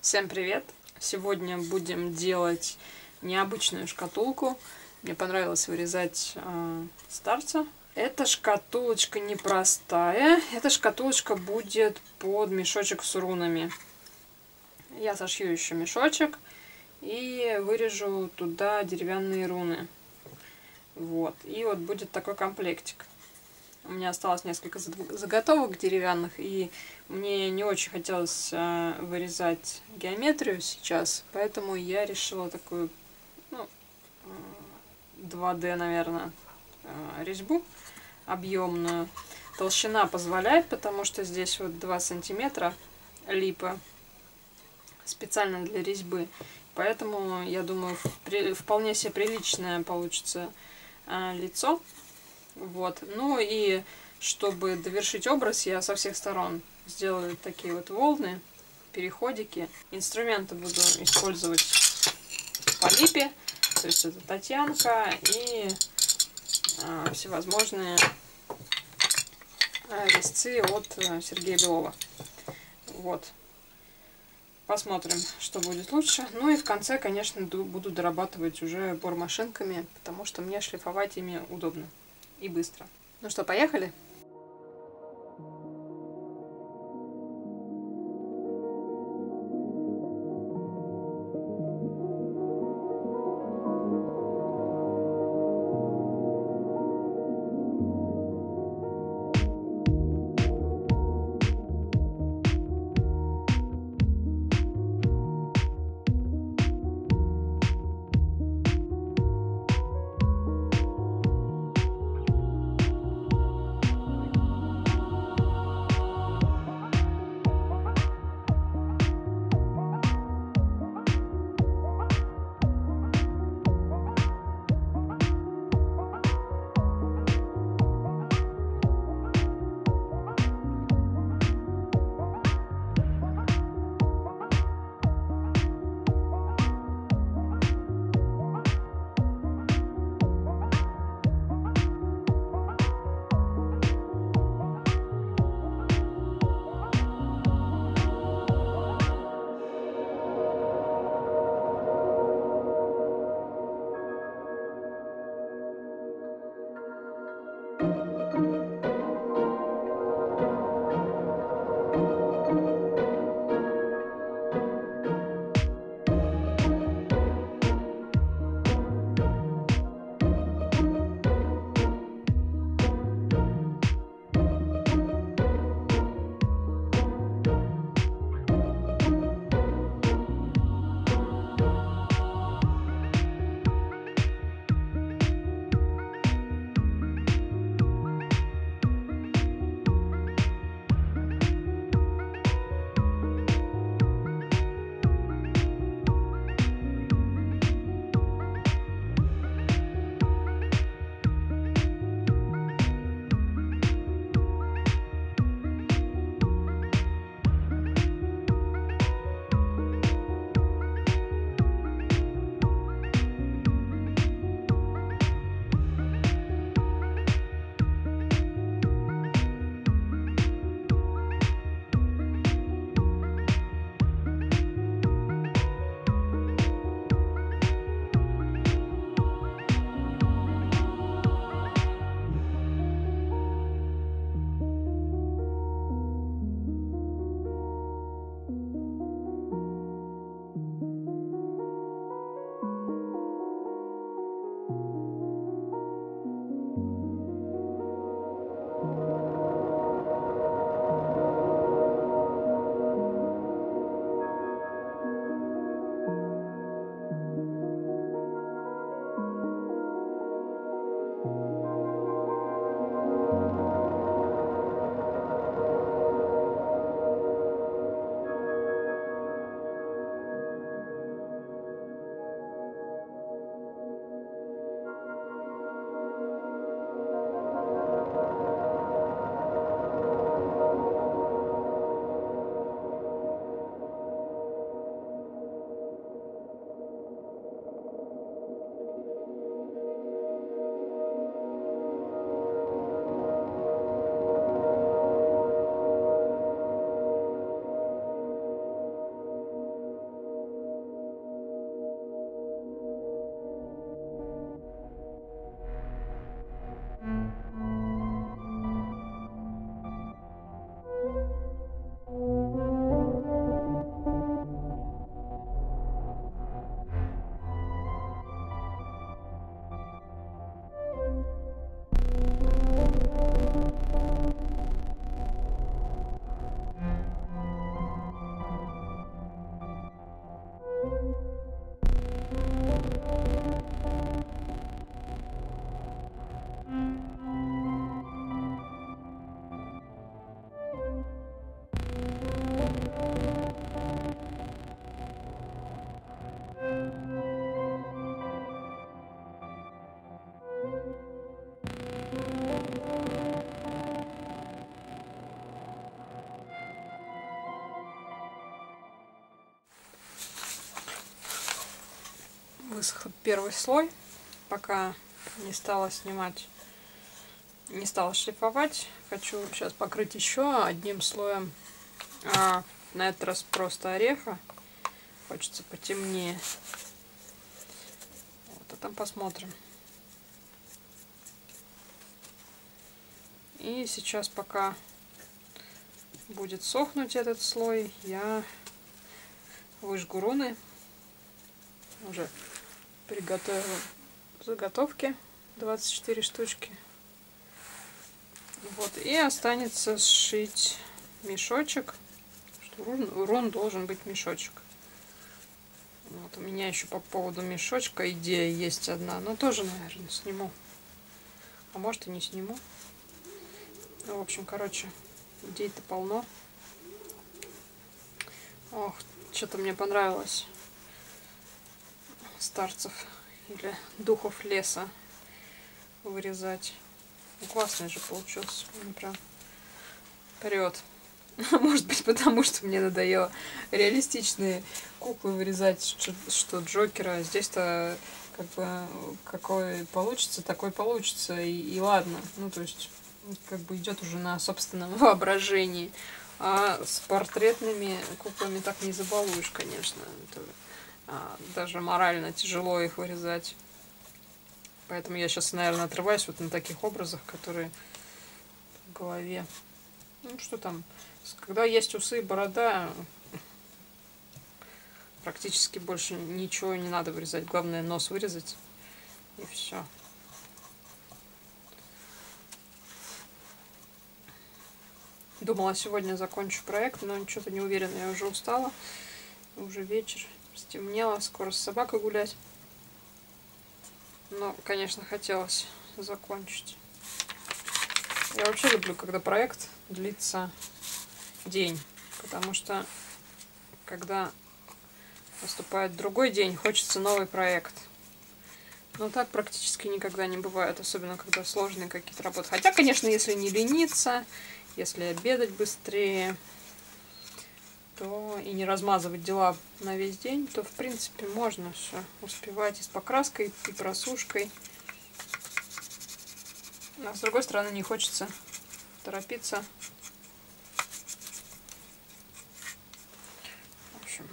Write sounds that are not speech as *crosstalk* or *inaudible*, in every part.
Всем привет! Сегодня будем делать необычную шкатулку. Мне понравилось вырезать э, старца. Эта шкатулочка непростая. Эта шкатулочка будет под мешочек с рунами. Я сошью еще мешочек и вырежу туда деревянные руны. Вот. И вот будет такой комплектик. У меня осталось несколько заготовок деревянных, и мне не очень хотелось э, вырезать геометрию сейчас, поэтому я решила такую, ну, 2D, э, наверное, э, резьбу объемную. Толщина позволяет, потому что здесь вот 2 сантиметра липа специально для резьбы. Поэтому, я думаю, вполне себе приличное получится лицо. Вот. Ну и чтобы довершить образ, я со всех сторон сделаю такие вот волны, переходики. Инструменты буду использовать по липе, то есть это Татьянка и а, всевозможные а, резцы от а, Сергея Белова. Вот. Посмотрим, что будет лучше. Ну и в конце, конечно, буду дорабатывать уже бормашинками, потому что мне шлифовать ими удобно и быстро. Ну что, поехали? Высох первый слой, пока не стала снимать, не стала шлифовать. Хочу сейчас покрыть еще одним слоем, а, на этот раз просто ореха. Хочется потемнее. Вот, а там посмотрим. И сейчас пока будет сохнуть этот слой, я выжгу руны. Уже приготовила заготовки 24 штучки. Вот, и останется сшить мешочек. Что рун, рун должен быть мешочек. Вот, у меня еще по поводу мешочка идея есть одна, но тоже, наверное, сниму. А может и не сниму. Ну, в общем, короче, идей-то полно. Ох, что-то мне понравилось. Старцев или духов леса вырезать. Ну, классный же получился. Он прям вперед. *laughs* Может быть, потому что мне надоело реалистичные куклы вырезать, что, что Джокера. Здесь-то как бы какой получится, такой получится. И, и ладно. Ну, то есть, как бы идет уже на собственном *laughs* воображении. А с портретными куклами так не забалуешь, конечно. Это, даже морально тяжело их вырезать. Поэтому я сейчас, наверное, отрываюсь вот на таких образах, которые в голове. Ну, что там, когда есть усы и борода, практически больше ничего не надо вырезать. Главное, нос вырезать, и все. Думала, сегодня закончу проект, но что-то не уверена, я уже устала. Уже вечер, стемнело, скоро с собакой гулять. Но, конечно, хотелось закончить. Я вообще люблю, когда проект длится день, потому что когда наступает другой день, хочется новый проект. Но так практически никогда не бывает, особенно когда сложные какие-то работы. Хотя, конечно, если не лениться, если обедать быстрее, то и не размазывать дела на весь день, то в принципе можно все успевать и с покраской, и просушкой. А с другой стороны не хочется торопиться. В общем,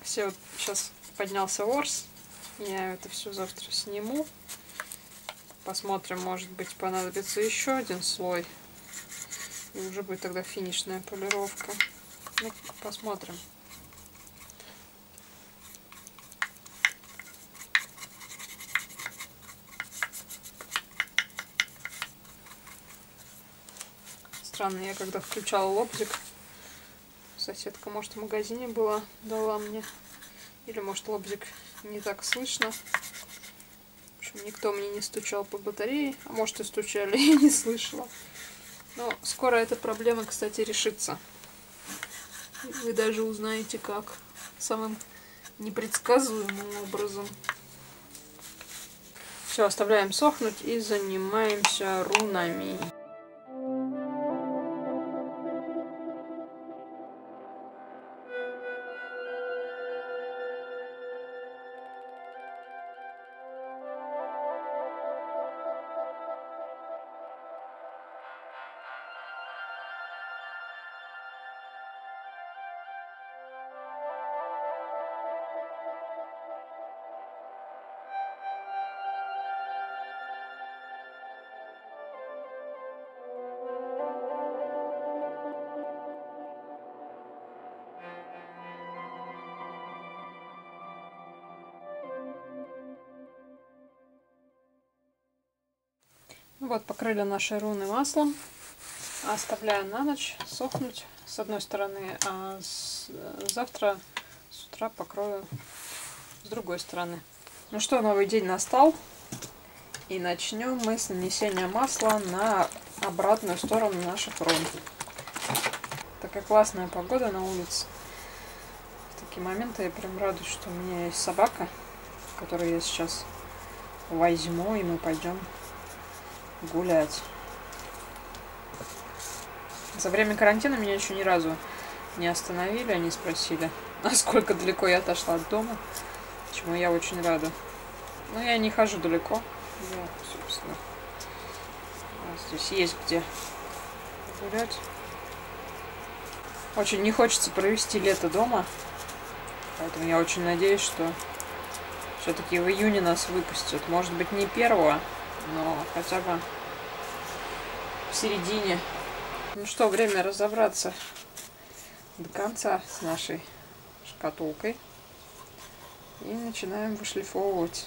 все, вот сейчас поднялся ворс. Я это все завтра сниму. Посмотрим, может быть, понадобится еще один слой. Уже будет тогда финишная полировка. Ну, посмотрим. Странно, я когда включала лобзик, соседка, может, в магазине была, дала мне. Или, может, лобзик не так слышно общем, никто мне не стучал по батарее. А может и стучали, *laughs* я не слышала. Но скоро эта проблема, кстати, решится. Вы даже узнаете как. Самым непредсказуемым образом. Все, оставляем сохнуть и занимаемся рунами. Вот покрыли наши руны маслом. Оставляю на ночь сохнуть с одной стороны, а с, завтра с утра покрою с другой стороны. Ну что, новый день настал. И начнем мы с нанесения масла на обратную сторону наших рун. Такая классная погода на улице. В такие моменты я прям радуюсь, что у меня есть собака, которую я сейчас возьму, и мы пойдем гулять. За время карантина меня еще ни разу не остановили, они спросили, *laughs* насколько далеко я отошла от дома, чему я очень рада. Но я не хожу далеко, я, собственно, здесь есть где гулять. Очень не хочется провести лето дома, поэтому я очень надеюсь, что все-таки в июне нас выпустят. Может быть, не первого, но хотя бы в середине. Ну что, время разобраться до конца с нашей шкатулкой. И начинаем вышлифовывать.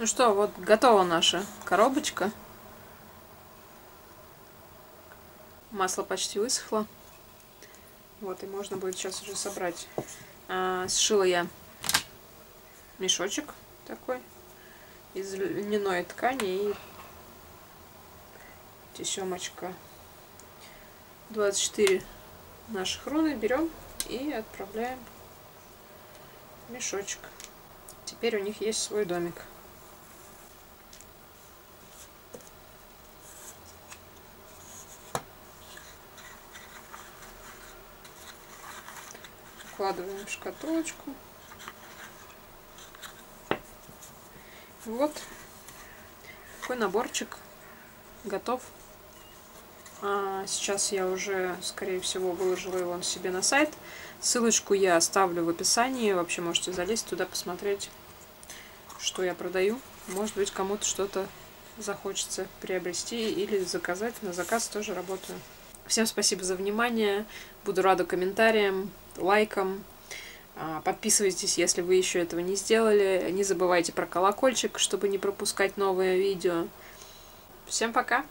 Ну что, вот готова наша коробочка. Масло почти высохло. Вот, и можно будет сейчас уже собрать. А, сшила я мешочек такой из льняной ткани и тесемочка 24 наших руны берем и отправляем в мешочек. Теперь у них есть свой домик. Складываем в шкатулочку. Вот такой наборчик готов. А сейчас я уже, скорее всего, выложила его себе на сайт. Ссылочку я оставлю в описании. Вообще можете залезть туда, посмотреть, что я продаю. Может быть, кому-то что-то захочется приобрести или заказать. На заказ тоже работаю. Всем спасибо за внимание. Буду рада комментариям лайком. А, подписывайтесь, если вы еще этого не сделали. Не забывайте про колокольчик, чтобы не пропускать новые видео. Всем пока!